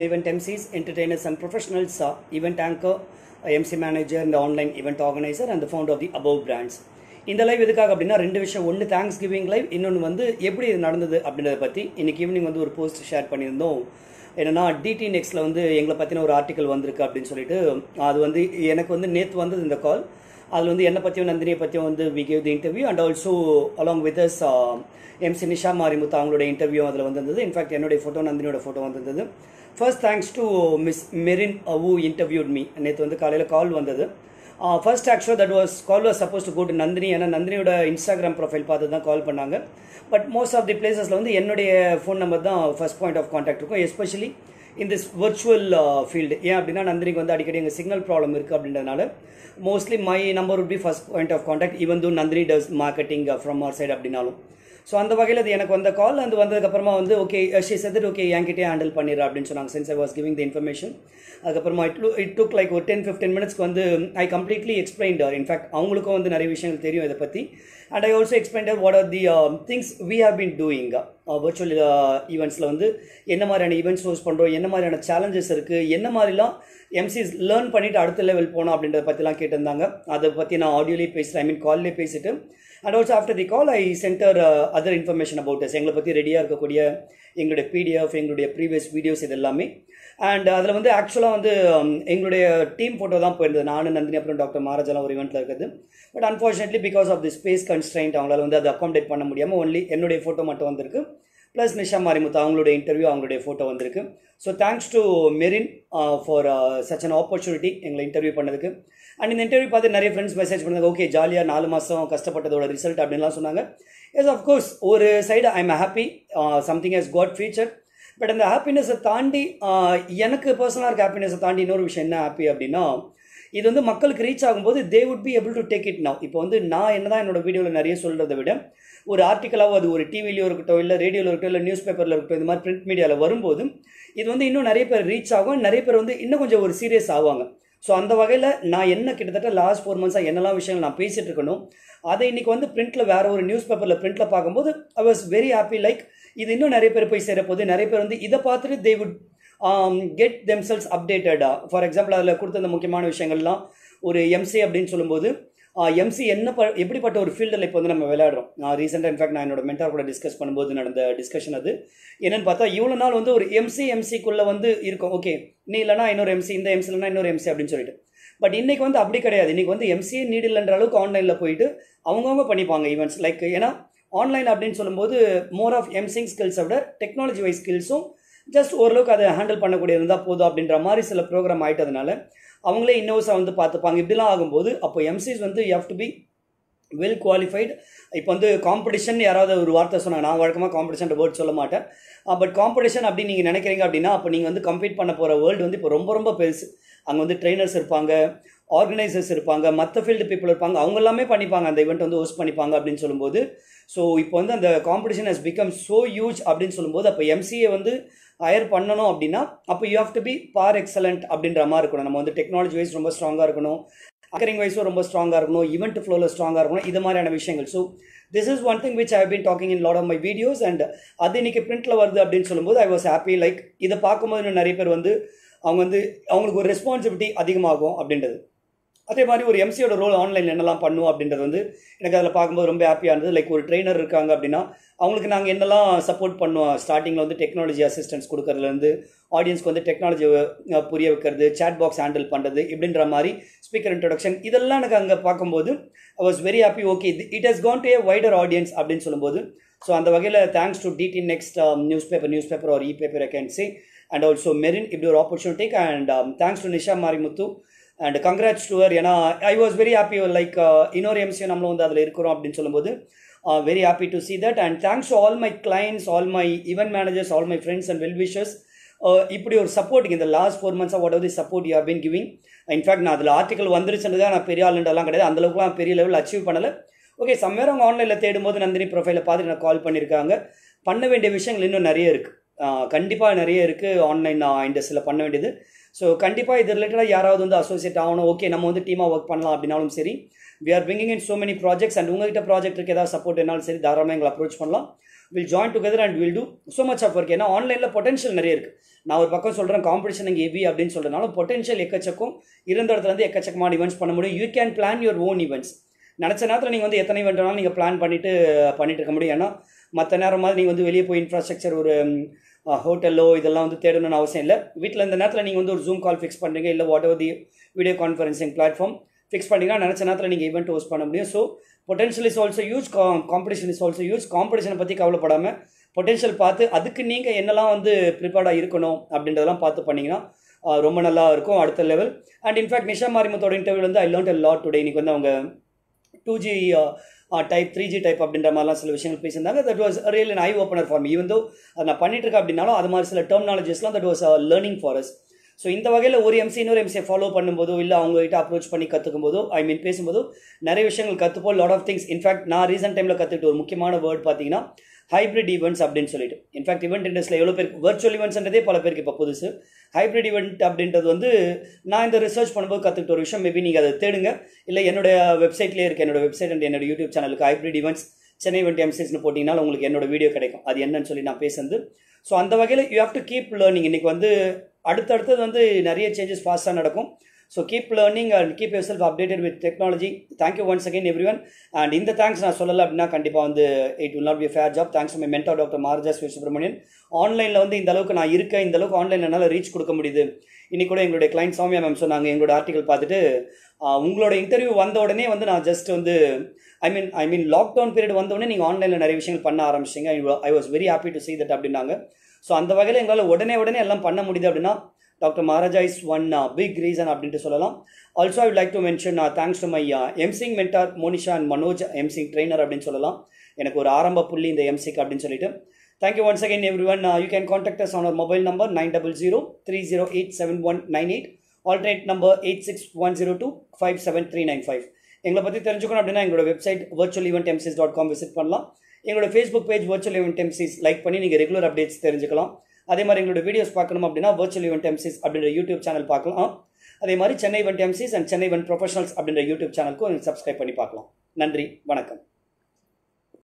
event MCs, entertainers, and professionals, uh, event anchor, MC manager இந்த online online organizer organizer, and of founder of brands இந்த live எதுக்காக அப்படின்னா ரெண்டு விஷயம். ஒன்று தேங்க்ஸ் கிவிங் லைவ் இன்னொன்று வந்து எப்படி இது நடந்தது அப்படின்றத பற்றி இன்னைக்கு ஈவினிங் வந்து ஒரு போஸ்ட் ஷேர் பண்ணியிருந்தோம். என்னன்னா டிடி நெக்ஸ்ட்ல வந்து எங்களை பற்றின ஒரு ஆர்டிக்கல் வந்திருக்கு அப்படின்னு சொல்லிட்டு அது வந்து எனக்கு வந்து நேற்று வந்தது இந்த கால் அதில் வந்து என்னை பற்றியும் நந்தினியை பற்றியும் வந்து we gave the interview and also along with us MC Nisha Marimuthu அவங்களோட இன்டர்வியூ அதில் வந்திருந்தது. இன்ஃபேக்ட் என்னுடைய ஃபோட்டோ நந்தினியோட ஃபோட்டோ வந்திருந்தது. First thanks to miss Merin who interviewed me நேற்று வந்து காலையில் கால் வந்தது. First actual that was call was suppose to go to Nandini ஏன்னா நந்தினியோட இன்ஸ்டாகிராம் ப்ரொஃபைல் பார்த்து தான் கால் பண்ணாங்க. பட் மோஸ்ட் ஆஃப் தி பிளேசஸில் வந்து என்னுடைய ஃபோன் நம்பர் தான் ஃபர்ஸ்ட் பாயிண்ட் ஆஃப் கான்டாக்ட் இருக்கும். Especially in this virtual field ஏன் அப்படின்னா நந்தினிக்கு வந்து அடிக்கடி எங்கள் சிக்னல் ப்ராப்ளம் இருக்குது அப்படின்றதுனால mostly my number would be first point of contact even though Nandini does marketing from our side அப்படின்னாலும். ஸோ அந்த வகையில் அது எனக்கு வந்த கால் அது வந்ததுக்கப்புறமா வந்து okay she said that okay என்கிட்டே ஹேண்டில் பண்ணிடுறா அப்படின்னு சொன்னாங்க. Since I was giving the information அதுக்கப்புறமா இட் இட் டுக் லைக் ஒரு டென் ஃபிஃப்டீன் மினிட்ஸ்க்கு வந்து ஐ கம்ப்ளீட்லி எக்ஸ்பிளைன்ட் இன்ஃபேக்ட் அவங்களுக்கும் வந்து நிறைய விஷயங்கள் தெரியும் இதை பற்றி and I also explained what are the things we have been doing virtual ஈவெண்ட்ஸில் வந்து என்ன மாதிரியான ஈவெண்ட்ஸ் ஹோஸ்ட் பண்ணுறோம் என்ன மாதிரியான சேலஞ்சஸ் இருக்குது என்ன மாதிரிலாம் எம்சிஸ் லேர்ன் பண்ணிவிட்டு அடுத்த லெவல் போனோம் அப்படின்றத பற்றிலாம் கேட்டிருந்தாங்க. அதை பற்றி நான் ஆடியோலேயே பேசுகிறேன் ஐ மீன் கால்லேயே பேசிவிட்டு and also after the call I sent her other information about us எங்களை பற்றி ரெடியாக இருக்கக்கூடிய எங்களுடைய பிடிஎஃப் எங்களுடைய ப்ரீவியஸ் வீடியோஸ் இது எல்லாமே அண்ட் அதில் வந்து ஆக்சுவலாக வந்து um, எங்களுடைய டீம் ஃபோட்டோ தான் போயிருந்தது. நானும் நந்தினி அப்புறம் டாக்டர் மகாராஜெல்லாம் ஒரு இவெண்ட்டில் இருக்குது but unfortunately because of the space constraint அவங்களால வந்து அதை அக்காமடேட் பண்ண முடியாமல் ஒன்லி என்னுடைய ஃபோட்டோ மட்டும் வந்திருக்கு. ப்ளஸ் நிஷா மாரிமுத்து அவங்களுடைய இன்டர்வியூ அவங்களுடைய ஃபோட்டோ வந்திருக்கு. So thanks to Merin for such an opportunity எங்களை இன்டர்வியூ பண்ணதுக்கு. அண்ட் இந்த இன்டர்வியூ பார்த்து நிறைய ஃப்ரெண்ட்ஸ் மெசேஜ் பண்ணாங்க ஓகே ஜாலியாக நாலு மாதம் கஷ்டப்பட்டதோட ரிசல்ட் அப்படின்லாம் சொன்னாங்க. எஸ் அஃப்கோர்ஸ் ஒரு side I am happy something has got future but அந்த ஹாப்பினஸை தாண்டி uh, எனக்கு பர்சனலாக இருக்க ஹாப்பினஸை தாண்டி இன்னொரு விஷயம் என்ன ஹாப்பி அப்படின்னா இது வந்து மக்களுக்கு ரீச் ஆகும்போது they would be able to take it now இப்போ வந்து நான் என்ன தான் என்னோட வீடியோவில் நிறைய சொல்கிறத விட ஒரு ஆர்டிக்கலாகவும் அது ஒரு டிவிலையோ இருக்கட்டும் இல்லை ரேடியோவில் இருக்கட்டும் இல்லை நியூஸ் பேப்பரில் இருக்கட்டும் இந்த மாதிரி பிரிண்ட் மீடியாவில் வரும்போது இது வந்து இன்னும் நிறைய பேர் ரீச் ஆகும். நிறைய பேர் வந்து இன்னும் கொஞ்சம் ஒரு சீரியஸ் ஆவாங்க. ஸோ அந்த வகையில் நான் என்ன கிட்டத்தட்ட லாஸ்ட் ஃபோர் மந்த்ஸாக என்னெல்லாம் விஷயங்கள் நான் பேசிகிட்டு இருக்கணும் அதை இன்றைக்கி வந்து பிரிண்ட்டில் வேறு ஒரு நியூஸ் பேப்பரில் பிரிண்ட்டில் பார்க்கும்போது I was very happy like இது இன்னும் நிறைய பேர் போய் சேரப்போது நிறைய பேர் வந்து இதை பார்த்துட்டு தே வுட் கெட் தெம்செல்ஸ் அப்டேட்டடா ஃபார் எக்ஸாம்பிள் அதில் கொடுத்த அந்த முக்கியமான விஷயங்கள்லாம் ஒரு எம்சி அப்படின்னு சொல்லும்போது எம்சி என்ன ப எப்படிப்பட்ட ஒரு ஃபீல்டில் இப்போ வந்து நம்ம விளையாடுறோம்? நான் ரீசெண்டாக இன்ஃபேக்ட் நான் என்னோட மென்டார் கூட டிஸ்கஸ் பண்ணும்போது நடந்த டிஸ்கஷன் அது. என்னென்னு பார்த்தா இவ்வளோ நாள் வந்து ஒரு எம்சி எம்சிக்குள்ளே வந்து இருக்கும். ஓகே நீ இல்லைனா இன்னொரு எம்சி இந்த எம்சி இல்லைனா இன்னொரு எம்சி அப்படின்னு சொல்லிட்டு. பட் இன்றைக்கி வந்து அப்படி கிடையாது. இன்றைக்கி வந்து எம்சிஏ நீட் இல்லைன்ற அளவுக்கு ஆன்லைனில் போயிட்டு அவங்கவுங்க பண்ணிப்பாங்க ஈவெண்ட்ஸ் லைக் ஏன்னா ஆன்லைன் அப்படின்னு சொல்லும்போது மோர் ஆஃப் எம்சிங் ஸ்கில்ஸை விட டெக்னாலஜி வைஸ் ஸ்கில்ஸும் ஜஸ்ட் ஓரளவுக்கு அதை ஹேண்டில் பண்ணக்கூடிய இருந்தால் போதும் அப்படின்ற மாதிரி சில ப்ரோக்ராம் ஆகிட்டதுனால அவங்களே இன்னோஸாக வந்து பார்த்துப்பாங்க. இப்படிலாம் ஆகும்போது அப்போ எம்சிஸ் வந்து have to be well qualified இப்போ வந்து காம்படிஷன் யாராவது ஒரு வார்த்தை சொன்னாங்க நான் வழக்கமாக காம்படிஷன் வேர்ட் சொல்ல மாட்டேன். பட் காம்படிஷன் அப்படின்னு நீங்கள் நினைக்கிறீங்க அப்படின்னா அப்போ நீங்கள் வந்து கம்ப்ளீட் பண்ண போகிற வேர்ல்டு வந்து இப்போ ரொம்ப ரொம்ப பெருசு. அங்கே வந்து ட்ரெயினர்ஸ் இருப்பாங்க. ஆர்கனைசர்ஸ் இருப்பாங்க மற்ற ஃபீல்டு பீப்புள் இருப்பாங்க அவங்க எல்லாமே பண்ணிப்பாங்க. அந்த இவெண்ட் வந்து ஹோஸ்ட் பண்ணிப்பாங்க அப்படின்னு சொல்லும்போது. ஸோ இப்போ வந்து அந்த competition has become so huge அப்படின்னு சொல்லும்போது அப்போ எம்சிஏ வந்து ஹயர் பண்ணணும் அப்படின்னா அப்போ you have to be far excellent அப்படின்ற மாதிரி இருக்கணும். நம்ம வந்து டெக்னாலஜி வைஸ் ரொம்ப ஸ்ட்ராங்காக இருக்கணும். அக்கரிங் வைஸும் ரொம்ப ஸ்ட்ராங்காக இருக்கணும். ஈவெண்ட் ஃப்ளோவில் ஸ்ட்ராங்காக இருக்கணும். இது மாதிரியான விஷயங்கள். So this is one thing which I been talking in lot of my videos and அது இன்னைக்கு பிரிண்ட்டில் வருது அப்படின்னு சொல்லும்போது ஐ வாஸ் ஹாப்பி லைக் இதை பார்க்கும்போது இன்னும் நிறைய பேர் வந்து அவங்க வந்து அவங்களுக்கு ஒரு ரெஸ்பான்சிபிலிட்டி அதிகமாகும் அப்படின்றது. அதே மாதிரி ஒரு எம்சியோட ரோல் ஆன்லைனில் என்னெல்லாம் பண்ணும் அப்படின்றது வந்து எனக்கு அதில் பார்க்கும்போது ரொம்ப ஹாப்பியாக இருந்தது. லைக் ஒரு ட்ரெயினர் இருக்காங்க அப்படின்னா அவங்களுக்கு நாங்கள் என்னெல்லாம் சப்போர்ட் பண்ணுவோம்? ஸ்டார்டிங்கில் வந்து டெக்னாலஜி அசிஸ்டன்ஸ் கொடுக்கறதுலேருந்து ஆடியன்ஸ்க்கு வந்து டெக்னாலஜி புரிய வைக்கிறது சேட் பாக்ஸ் ஹேண்டில் பண்ணுறது இப்படின்ற மாதிரி ஸ்பீக்கர் இன்ட்ரொடக்ஷன் இதெல்லாம் எனக்கு அங்கே பார்க்கும்போது I was very happy okay it has gone to a wider audience அப்படின்னு சொல்லும்போது ஸோ அந்த வகையில் thanks to DT next news paper news paper ஒரு e paper I can see and also Merin இப்படி ஒரு opportunity and thanks to Nisha Marimuthu and congrats to her ஏன்னா I was very happy like இன்னொரு எம்சியும் நம்மளும் வந்து அதில் இருக்கிறோம் அப்படின்னு சொல்லும்போது very happy to see that and thanks to all my clients all my event managers all my friends and well wishes இப்படி ஒரு சப்போர்ட் இந்த last four மந்த்ஸாக what the support you been giving in fact நான் அதில் article வந்துருச்சுன்னு தான் நான் பெரிய ஆளுண்டெல்லாம் கிடையாது. அந்தளவுக்குலாம் பெரிய லெவல் அச்சீவ் பண்ணலை. ஓகே சம்வேர் அவங்க ஆன்லைனில் தேடும்போது நந்தினி ப்ரொஃபைலை பார்த்துட்டு நான் கால் பண்ணியிருக்காங்க பண்ண வேண்டிய விஷயங்கள் இன்னும் நிறைய இருக்குது கண்டிப்பாக நிறைய இருக்குது ஆன்லைன் இண்டஸ்ட்ரியில் பண்ண வேண்டியது. ஸோ கண்டிப்பாக இது ரிலேட்டடாக யாராவது வந்து அசோசியேட் ஆகணும். ஓகே நம்ம வந்து டீமாக ஒர்க் பண்ணலாம் அப்படின்னாலும் சரி we are bringing in so many projects and உங்ககிட்ட ப்ராஜெக்ட் இருக்கு ஏதாவது சப்போர்ட் என்னாலும் சரி தாராளமாக எங்களை அப்ரோச் பண்ணலாம். Will join together and will do so much of work ஏன்னா ஆன்லைனில் பொட்டன்ஷியல் நிறைய இருக்குது நான் ஒரு பக்கம் சொல்கிறேன் காம்படிஷன் இங்கே ஹெவி அப்படின்னு சொல்கிறனால பொட்டன்ஷியல் எக்கச்சக்கம் இருந்த இடத்துல இருந்து எக்கச்சக்கமான ஈவெண்ட்ஸ் பண்ண முடியும். You can plan your own events நினச்ச நேரத்தில் நீங்கள் வந்து எத்தனை ஈவெண்ட் வேணாலும் நீங்கள் பிளான் பண்ணிட்டு பண்ணிட்டு இருக்க முடியும். ஏன்னா மற்ற நேரம் மாதிரி நீங்கள் வந்து வெளியே போய் இன்ஃப்ராஸ்ட்ரக்சர் ஒரு ஹோட்டலோ இதெல்லாம் வந்து தேடணும்னு அவசியம் இல்லை. வீட்டில் இந்த நேரத்தில் நீங்கள் வந்து ஒரு ஜூம் கால் ஃபிக்ஸ் பண்ணுறீங்க இல்லை whatever the video conferencing platform fix பண்ணிங்கன்னா நினச்ச நேரத்தில் நீங்கள் ஈவெண்ட் ஹோஸ்ட் பண்ண முடியும். So potential is also huge competition is also huge காம்படிஷனை பற்றி கவலைப்படாமல் பொட்டன்ஷியல் பார்த்து அதுக்கு நீங்கள் என்னெல்லாம் வந்து ப்ரிப்பேர்டாக இருக்கணும் அப்படின்றதெல்லாம் பார்த்து பண்ணிங்கன்னா ரொம்ப நல்லா இருக்கும் அடுத்த level and in fact Nisha மாரிமத்தோட interview வந்து I learn a lot today இன்னைக்கு வந்து அவங்க two G type three G type அப்படின்ற மாதிரிலாம் சில விஷயங்கள் பேசியிருந்தாங்க. That was real eye opener for me even though அதை நான் பண்ணிட்டு இருக்கேன் அப்படின்னாலும் அது மாதிரி சில டெர்மினாலஜிஸ்லாம் that was learning for us so இந்த வகையில் ஒரு எம்சி இன்னொரு எம்சியை ஃபாலோ பண்ணும்போதோ இல்லை அவங்ககிட்ட அப்ரோச் பண்ணி கற்றுக்கும் போதோ ஐ மீன் பேசும்போதோ நிறைய விஷயங்கள் கற்றுப்போம் lot of things in fact நான் ரீசெண்ட் டைமில் கற்றுக்கிட்ட ஒரு முக்கியமான வேர்ட் பார்த்தீங்கன்னா ஹைப்ரிட் ஈவெண்ட்ஸ் அப்படின்னு சொல்லிட்டு. இன்ஃபேக்ட் ஈவெண்ட் இண்டஸ்ட்ரியில் எவ்வளோ பேருக்கு வர்ச்சுவல் ஈவெண்ட்ஸ்ன்றதே பல பேருக்கு இப்போ புதுசு. ஹைப்ரிட் ஈவெண்ட் அப்படின்றது வந்து நான் இந்த ரிசர்ச் பண்ணும்போது கற்றுக்கிட்ட ஒரு விஷயம் மேபி நீங்கள் அதை தேடுங்க. இல்லை என்னுடைய வெப்சைட்லேயே இருக்குது என்னோட வெப்சைட் அண்ட் என்னோட யூடியூப் சேனலுக்கு ஹைப்ரிட் ஈவெண்ட்ஸ் சென்னை ஈவெண்ட் எம்சிஎஸ்னு போட்டிங்கனால உங்களுக்கு என்னோட வீடியோ கிடைக்கும். அது என்னன்னு சொல்லி நான் பேசுறது. ஸோ அந்த வகையில் you have to keep learning இன்றைக்கி வந்து அடுத்தடுத்தது வந்து நிறைய சேஞ்சஸ் ஃபாஸ்ட்டாக நடக்கும். So keep learning and keep yourself updated with technology thank you once again everyone and இந்த தேங்க்ஸ் நான் சொல்லலை அப்படின்னா கண்டிப்பாக வந்து it will not be fair job thanks my mentor doctor Maharaja ஸ்வீ Subramanian ஆன்லைனில் வந்து இந்த அளவுக்கு நான் இருக்கேன். இந்த அளவுக்கு ஆன்லைனில் என்னால் ரீச் கொடுக்க முடியுது. இன்னைக்கு கூட எங்களுடைய கிளைண்ட் சாமியா மேம் சொன்னாங்க. எங்களோட ஆர்டிகல் பார்த்துட்டு உங்களோட இன்டர்வியூ வந்த உடனே வந்து நான் ஜஸ்ட் வந்து ஐ மீன் ஐ மீன் லாக்டவுன் பீரியட் வந்த உடனே நீங்கள் ஆன்லைனில் நிறைய விஷயங்கள் பண்ண ஆரம்பிச்சிங்க. I was very happy to see that அப்படின்னாங்க. ஸோ அந்த வகையில் எங்களால் உடனே உடனே எல்லாம் பண்ண முடியுது அப்படின்னா doctor Maharaja is one big reason அப்படின்ட்டு சொல்லலாம். Also I like to mention thanks to my MCing mentor Monisha and Manoj MCing trainer அப்படின்னு சொல்லலாம். எனக்கு ஒரு ஆரம்ப புள்ளி இந்த எம்சிக் அப்படின்னு சொல்லிட்டு. Thank you once again everyone you can contact us on our mobile number nine double zero three zero eight seven one nine eight alternate number eight six one zero two five seven three nine five எங்களை பற்றி தெரிஞ்சுக்கணும் அப்படின்னா எங்களோட website virtual event MCs dot com visit பண்ணலாம். எங்களோட Facebook page virtual event MCs like பண்ணி நீங்கள் regular updates தெரிஞ்சுக்கலாம். அதே மாதிரி எங்களோட வீடியோஸ் பார்க்கணும் அப்படின்னா வர்ச்சுவல் இவெண்ட் எம்சிஸ் அப்படின்ற யூடியூப் சேனல் பார்க்கலாம். அதே மாதிரி Chennai event MCs and Chennai event professionals அப்படின்ற யூடியூப் சேனலுக்கும் சப்ஸ்கிரைப் பண்ணி பார்க்கலாம். நன்றி வணக்கம்.